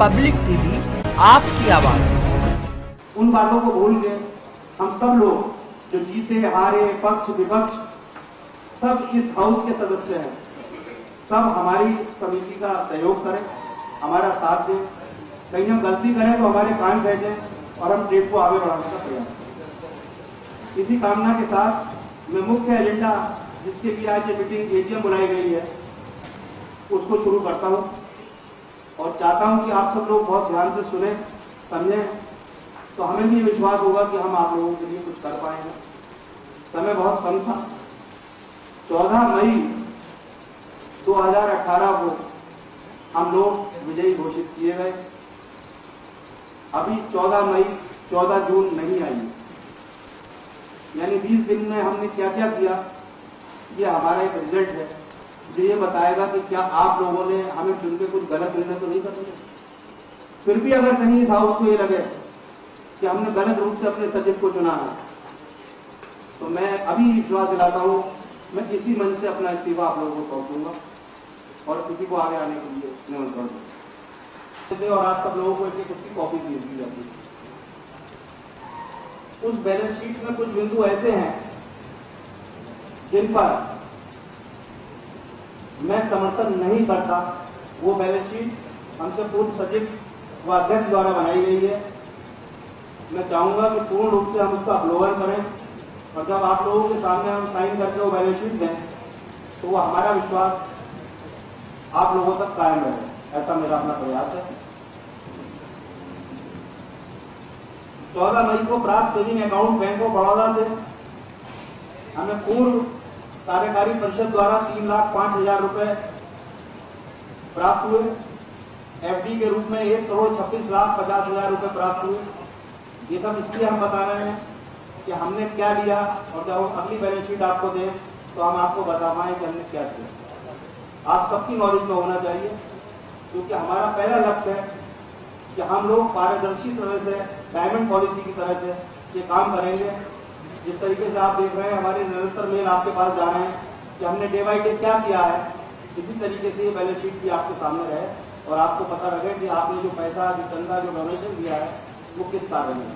Public TV, आपकी आवाज़। उन बातों को भूल के हम सब लोग जो जीते, हारे, पक्ष, विपक्ष, सब इस हाउस के सदस्य हैं। सब हमारी समिति का सहयोग करें, हमारा साथ दें। कहीं हम गलती करें तो हमारे कान भेजें और हम ट्रेड को आगे बढ़ाने का प्रयास करें। इसी कामना के साथ मैं मुख्य एजेंडा जिसके लिए आज ये मीटिंग एजीएम बुलाई गई है, उसको शुरू करता हूँ। और चाहता हूँ कि आप सब लोग बहुत ध्यान से सुने, समझें। तो हमें भी विश्वास होगा कि हम आप लोगों के लिए कुछ कर पाएँगे। समय बहुत कम था। 14 मई 2018 को हम लोग विजयी घोषित किए गए। अभी 14 मई 14 जून नहीं आई। यानी 20 दिन में हमने क्या क्या? किया ये हमारा एक रिज़ल्ट है। जो ये बताएगा कि क्या आप लोगों ने हमें चुन के कुछ गलत निर्णय तो नहीं कर दिया फिर भी अगर कहीं इस हाउस को ये लगे कि हमने गलत रूप से अपने सचिव को चुना है तो मैं अभी विश्वास दिलाता हूँ, मैं इसी मंच से अपना इस्तीफा आप लोगों को सौंप दूँगा और किसी को आगे आने के लिए निमंत्रण दूँगा। और आप सब लोगों को एक उसकी कॉपी दी जाती है। उस बैलेंस शीट में कुछ बिंदु ऐसे हैं, जिन पर मैं समर्थन नहीं करता। वो बैलेंस शीट हमसे पूर्व सचिव व अध्यक्ष द्वारा बनाई गई है। मैं चाहूँगा कि पूर्ण रूप से हम उसका अवलोकन करें और जब आप लोगों के सामने हम साइन करके वो बैलेंस शीट दें तो वो हमारा विश्वास आप लोगों तक कायम रहे। ऐसा मेरा अपना प्रयास है। चौदह मई को प्राप्त saving account bank of Baroda से हमें पूर्व कार्यकारी परिषद द्वारा तीन लाख पाँच हज़ार रुपए प्राप्त हुए। एफडी के रूप में एक करोड़ छब्बीस लाख पचास हज़ार रुपए प्राप्त हुए। ये सब इसलिए हम बता रहे हैं कि हमने क्या लिया और जब हम अगली बैलेंस शीट आपको दें तो हम आपको बता पाए कि हमने क्या किया। आप सबकी नॉलेज में होना चाहिए, क्योंकि हमारा पहला लक्ष्य है कि हम लोग पारदर्शी तरह से डायमंड पॉलिसी की तरह से ये काम करेंगे। जिस तरीके से आप देख रहे हैं, हमारे निरंतर मेल आपके पास जा रहे हैं कि हमने डे बाई डे क्या किया है, इसी तरीके से ये बैलेंस शीट भी आपके सामने रहे और आपको पता लगे कि आपने जो पैसा, जो चंदा जो डोनेशन दिया है, वो किस कारण में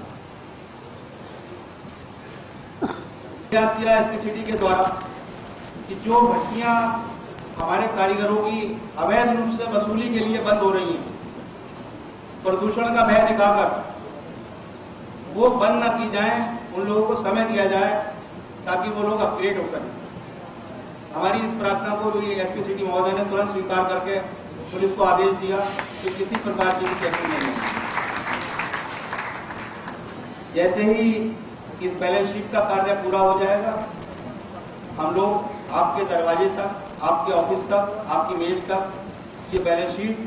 प्रयास किया के द्वारा कि जो भट्टियाँ हमारे कारीगरों की अवैध रूप से वसूली के लिए बंद हो रही हैं, प्रदूषण का भय दिखाकर वो बंद न की जाए उन लोगों को समय दिया जाए ताकि वो लोग अपग्रेड हो सकें। हमारी इस प्रार्थना को जो भी एसपी सिटी महोदय ने तुरंत स्वीकार करके पुलिस को आदेश दिया कि किसी प्रकार की चेकिंग नहीं जैसे ही इस बैलेंस शीट का कार्य पूरा हो जाएगा, हम लोग आपके दरवाजे तक, आपके ऑफ़िस तक, आपकी मेज तक ये बैलेंस शीट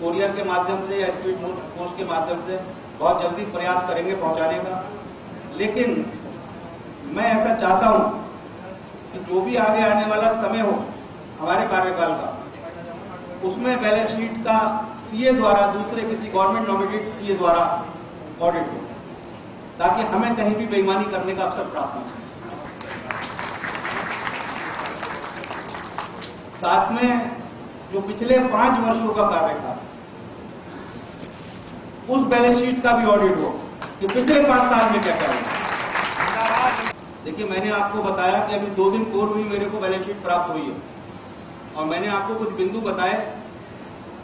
कोरियर के माध्यम से या स्पीड पोस्ट के माध्यम से बहुत जल्दी प्रयास करेंगे पहुँचाने का। लेकिन मैं ऐसा चाहता हूँ कि जो भी आगे आने वाला समय हो, हमारे कार्यकाल का, उसमें बैलेंस शीट का सीए द्वारा, दूसरे किसी गवर्नमेंट नॉमिनेटेड सीए द्वारा ऑडिट हो, ताकि हमें कहीं भी बेईमानी करने का अवसर प्राप्त हो साथ में जो पिछले पाँच वर्षों का कार्य था उस बैलेंस शीट का भी ऑडिट हो। कि पिछले पाँच साल में क्या क्या देखिए, मैंने आपको बताया कि अभी दो दिन पूर्व ही मेरे को बैलेंस शीट प्राप्त हुई है। और मैंने आपको कुछ बिंदु बताए,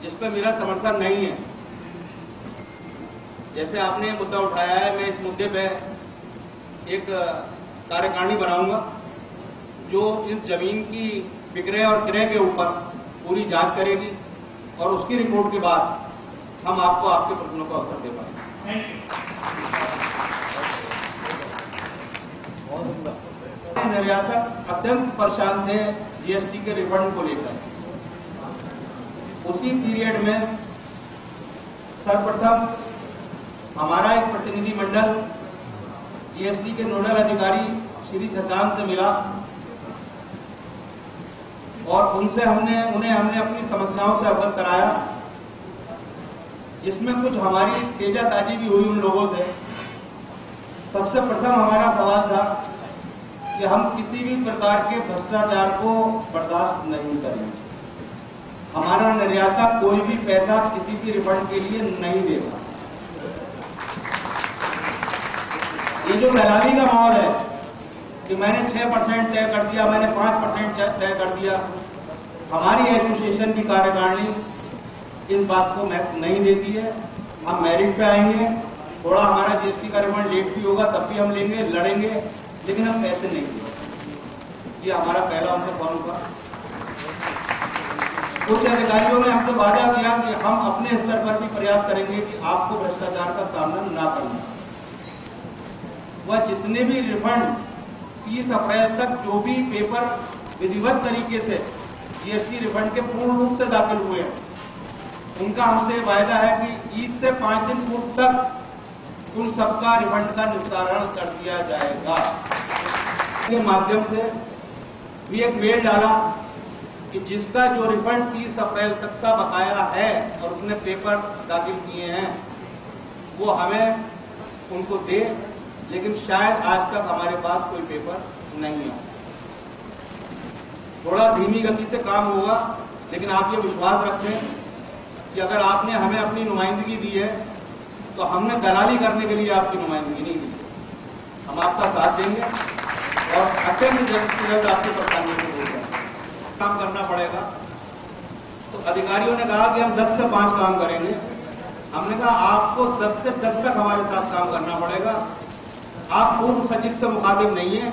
जिस पर मेरा समर्थन नहीं है। जैसे आपने मुद्दा उठाया है, मैं इस मुद्दे पे एक कार्यकारिणी बनाऊँगा, जो इस ज़मीन की विक्रय और क्रय के ऊपर पूरी जाँच करेगी और उसकी रिपोर्ट के बाद हम आपको आपके प्रश्नों का उत्तर दे पाएँगे। निर्यातक अत्यंत परेशान थे जीएसटी के रिफंड को लेकर उसी पीरियड में सर्वप्रथम हमारा एक प्रतिनिधि मंडल जीएसटी के नोडल अधिकारी श्री शशांक से मिला और उनसे हमने उन्हें हमने अपनी समस्याओं से अवगत कराया जिसमें कुछ हमारी तेजा ताजी भी हुई उन लोगों से। सबसे प्रथम हमारा सवाल था कि हम किसी भी प्रकार के भ्रष्टाचार को बर्दाश्त नहीं करेंगे हमारा निर्याता कोई भी पैसा किसी भी रिफंड के लिए नहीं देगा ये जो दलाली का माहौल है कि मैंने छह परसेंट तय कर दिया, मैंने पाँच परसेंट तय कर दिया, हमारी एसोसिएशन की कार्यकारिणी इस बात को नहीं देती है। हम मेरिट पे आएँगे। थोड़ा हमारा जीएसटी का रिफंड लेट भी होगा, तब भी हम लेंगे, लड़ेंगे, लेकिन हम पैसे नहीं देंगे। ये हमारा पहला उनसे फॉर्म का कुछ अधिकारियों ने हमसे वादा किया कि हम अपने स्तर पर भी प्रयास करेंगे कि आपको भ्रष्टाचार का सामना ना करना। वह जितने भी रिफंड तीस अप्रैल तक जो भी पेपर विधिवत तरीके से जीएसटी रिफंड के पूर्ण रूप से दाखिल हुए हैं उनका हमसे वायदा है कि ईद से पाँच दिन पूर्व तक उन सबका रिफंड का निस्तारण कर दिया जाएगा। के माध्यम से भी एक मेल डाला कि जिसका जो रिफंड तीस अप्रैल तक का बकाया है और उसने पेपर दाखिल किए हैं, वो हमें उनको दे, लेकिन शायद आज तक हमारे पास कोई पेपर नहीं है। थोड़ा धीमी गति से काम होगा, लेकिन आप ये विश्वास रखें कि अगर आपने हमें अपनी नुमाइंदगी दी है तो हमने दलाली करने के लिए आपकी नुमाइंदगी नहीं दी। हम आपका साथ देंगे और अत्यंत जल्द से जल्द आपकी परेशानियों को दूर काम करना पड़ेगा। तो अधिकारियों ने कहा कि हम 10 से 5 काम करेंगे। हमने कहा आपको 10 से 10 तक हमारे साथ काम करना पड़ेगा। आप पूर्व सचिव से मुखातिब नहीं है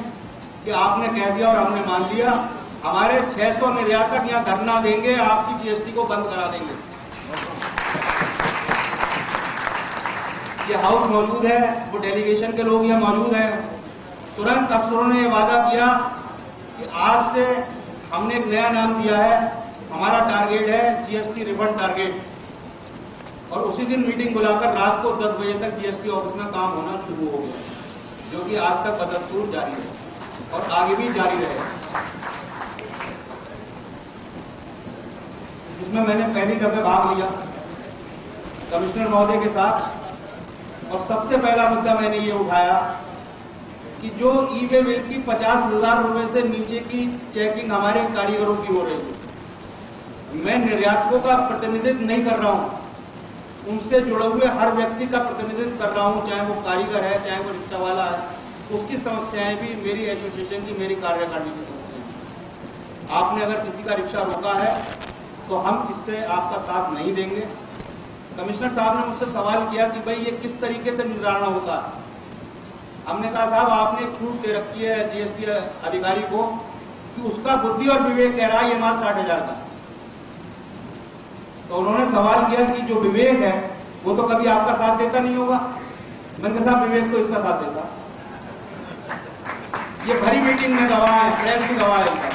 कि आपने कह दिया और हमने मान लिया। हमारे 600 निर्यातक यहाँ धरना देंगे, आपकी जीएसटी को बंद करा देंगे। ये हाउस मौजूद है, वो डेलीगेशन के लोग यहाँ मौजूद हैं। तुरंत अफसरों ने वादा किया कि आज से हमने एक नया नाम दिया है, हमारा टारगेट है जीएसटी रिफंड टारगेट और उसी दिन मीटिंग बुलाकर रात को 10 बजे तक जीएसटी ऑफ़िस में काम होना शुरू हो गया, जो कि आज तक बदस्तूर जारी है और आगे भी जारी रहेगा। जिसमें मैंने पहली दफे भाग लिया, कमिश्नर महोदय के साथ और सबसे पहला मुद्दा मैंने ये उठाया कि जो ई वे बिल की पचास हज़ार रुपए से नीचे की चेकिंग हमारे कारीगरों की हो रही है। मैं निर्यातकों का प्रतिनिधित्व नहीं कर रहा हूँ। उनसे जुड़े हुए हर व्यक्ति का प्रतिनिधित्व कर रहा हूँ, चाहे वो कारीगर है, चाहे वो रिक्शा वाला है। उसकी समस्याएँ भी मेरी एसोसिएशन की, मेरी कार्यकारिणी की समस्याएँ आपने अगर किसी का रिक्शा रोका है तो हम इससे आपका साथ नहीं देंगे। कमिश्नर साहब ने मुझसे सवाल किया कि भाई ये किस तरीके से निर्धारण होता? है हमने कहा, साहब, आपने छूट दे रखी है जीएसटी अधिकारी को कि उसका बुद्धि और विवेक कह रहा है ये माल साठ हज़ार का। तो उन्होंने सवाल किया कि जो विवेक है, वो तो कभी आपका साथ देता नहीं होगा? मैंने कहा, साहब, विवेक तो इसका साथ देता। ये भरी मीटिंग में गवाह है, प्रेस भी गवाह है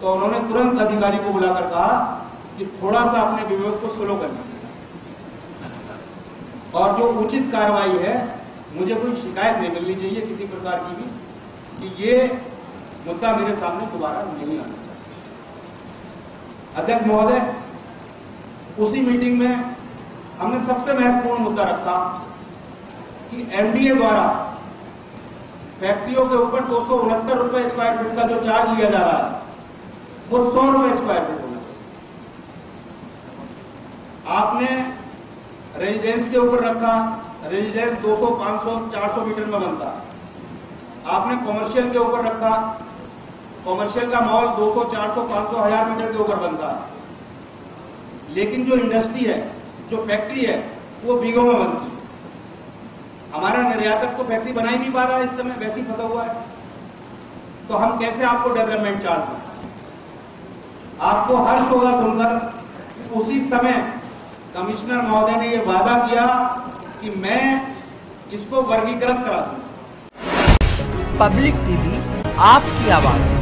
तो उन्होंने तुरंत अधिकारी को बुलाकर कहा कि थोड़ा सा अपने विवेक को स्लो कर और जो उचित कार्रवाई है, मुझे कोई शिकायत नहीं मिलनी चाहिए किसी प्रकार की भी, कि ये मुद्दा मेरे सामने दोबारा नहीं आना अध्यक्ष महोदय, उसी मीटिंग में हमने सबसे महत्वपूर्ण मुद्दा रखा कि एमडीए द्वारा फैक्ट्रियों के ऊपर दो सौ उनहत्तर रुपए स्क्वायर फीट का जो चार्ज लिया जा रहा है, वो सौ रुपए स्क्वायर फीट होना चाहिए। आपने रेजिडेंस के ऊपर रखा रेजिडेंस 200, 500, 400 मीटर में बनता। आपने कॉमर्शियल के ऊपर रखा कॉमर्शियल का मॉल 200, 400, 500, हज़ार मीटर के ऊपर बनता। लेकिन जो इंडस्ट्री है जो फैक्ट्री है वो बीघों में बनती। हमारा निर्यातक तो फैक्ट्री बना ही नहीं पा रहा है इस समय वैसे ही फंसा हुआ है। तो हम कैसे आपको डेवलपमेंट चार्ज आपको हर्ष होगा सुनकर उसी समय कमिश्नर महोदय ने यह वादा किया कि मैं इसको वर्गीकृत करा दूँगा पब्लिक टीवी, आपकी आवाज़।